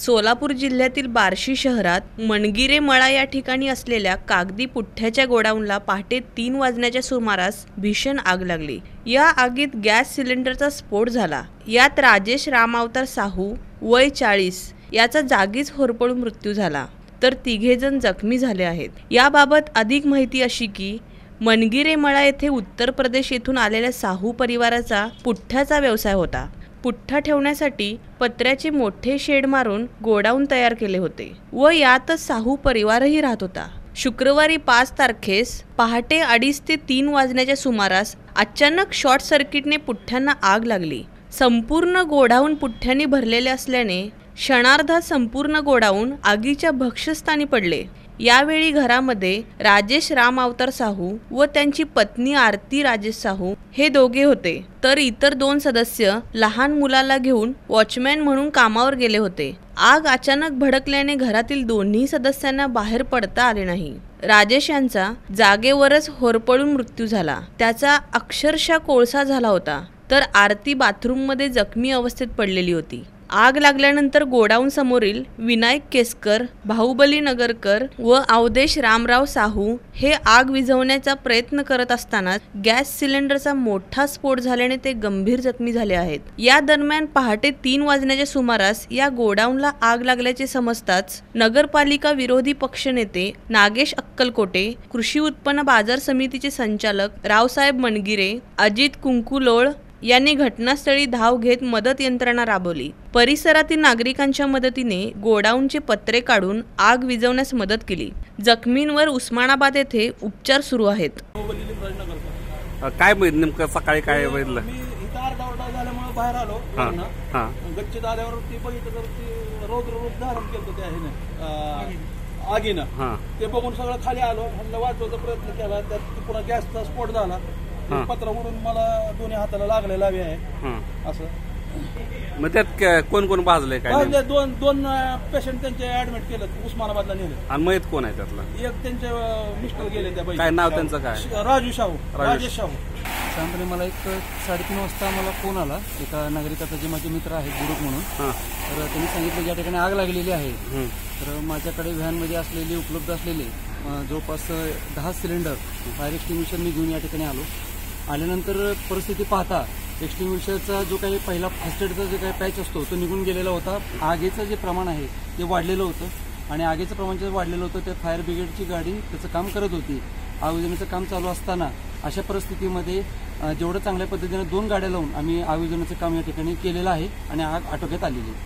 सोलापूर जिल्ह्यातील बार्शी शहरात मनगिरे मळा या ठिकाणी असलेल्या कागदी पुठ्ठ्याच्या गोडाऊनला पहाटे तीन वाजण्याच्या सुमारास भीषण आग लागली. या आगीत गॅस सिलेंडरचा स्फोट झाला. यात राजेश रामावतार साहू वय चाळीस याचा जागीच होरपळून मृत्यू झाला. तर तिघेजण जखमी झाले आहेत. याबाबत अधिक माहिती अशी की मनगिरेमळा येथे उत्तर प्रदेश येथून आलेल्या साहू परिवाराचा पुठ्ठ्याचा व्यवसाय होता. पुठ्ठा ठेवण्यासाठी पत्र्याचे मोठे शेड मारून गोडाऊन तयार केले होते व यातच साहू परिवारही राहत होता. शुक्रवारी पाच तारखेस पहाटे अडीच ते तीन वाजण्याच्या सुमारास अचानक शॉर्ट सर्किटने पुठ्ठ्यांना आग लागली. संपूर्ण गोडाऊन पुठ्ठ्यांनी भरलेले असल्याने क्षणार्धात संपूर्ण गोडाऊन आगीच्या भक्षस्थानी पडले. यावेळी घरामध्ये राजेश राम अवतार साहू व त्यांची पत्नी आरती राजेश साहू हे दोघे होते. तर इतर दोन सदस्य लहान मुलाला घेऊन वॉचमॅन म्हणून कामावर गेले होते. आग अचानक भडकल्याने घरातील दोन्ही सदस्यांना बाहेर पडता आले नाही. राजेश यांचा जागेवरच होरपळून मृत्यू झाला. त्याचा अक्षरशः कोळसा झाला होता. तर आरती बाथरूममध्ये जखमी अवस्थेत पडलेली होती. आग लागल्यानंतर गोडाऊन समोरील विनायक केसकर बाहुबली नगरकर व अवधेश रामराव साहू हे आग विझवण्याचा प्रयत्न करत असताना गॅस सिलेंडरचा मोठा स्फोट झाल्याने ते गंभीर जखमी झाले आहेत. या दरम्यान पहाटे तीन वाजण्याच्या सुमारास या गोडाऊनला आग लागल्याचे समजताच नगरपालिका विरोधी पक्षनेते नागेश अक्कलकोटे कृषी उत्पन्न बाजार समितीचे संचालक रावसाहेब मनगिरे अजित कुंकुलोळ यांनी घटनास्थळी धाव घेत मदत यंत्रणा राबवली. परिसरातील नागरिकांच्या मदतीने गोडाऊनचे पत्रे काढून आग विझवण्यास मदत केली. जखमींवर उस्मानाबाद येथे उपचार सुरू आहेत. काय नेमकं सकाळी काय बघितलं? बाहेर आलो. वरनं. गच्चीत आल्यावर ती बघितलं तर ती रौद्र रूप धारण केलं त्या ह्यानं. अं, आगीनं. हा. ते बघून सगळं खाली आलो. वाचवायचा प्रयत्न केला. त्यात पुन्हा गॅसचा स्फोट झाला. पत्र उडून मला दोन्ही हाताला लागलेला बी आहे. हा. असं. मग त्यात क- कोण कोण भाजलंय काय? भाजले दोन दोन पेशंट त्यांचे ऍडमिट केलं उस्मानाबादला नेले आणि मयत कोण आहे त्यातला? एक त्यांचे मिस्टर गेले त्या बाई काय नाव त्यांचं काय? राजू शाहू. राजू. राजेश शाहू. साधारणपणे मला एक साडेतीन वाजता मला फोन आला. एका नागरिकाचा जे माझे मित्र आहेत गुरुक म्हणून. हा. तर त्यांनी सांगितलं ज्या ठिकाणी आग लागलेली आहे हम्म. तर माझ्याकडे व्हॅनमध्ये असलेले उपलब्ध असलेले अ, जवळपास दहा सिलेंडर फायर एक्स्टिंग्विशर मी घेऊन या ठिकाणी आलो. आल्यानंतर परिस्थिती पाहता एक्स्टिंग्विशरचा जो काही पहिला फर्स्ट एडचा जो काही पॅच असतो तो निघून गेलेला होता. आगीचं जे प्रमाण आहे ते वाढलेलं होतं. आणि आगीचं प्रमाण जे वाढलेलं होतं ते फायर ब्रिगेडची गाडी त्याचं काम करत होती. आग विझवण्याचं काम चालू असताना अशा परिस्थितीमध्ये जेवढं चांगल्या पद्धतीनं दोन गाड्या लावून आम्ही आग विझवण्याचं काम या ठिकाणी केलेलं आहे आणि आग आटोक्यात आलेली आहे.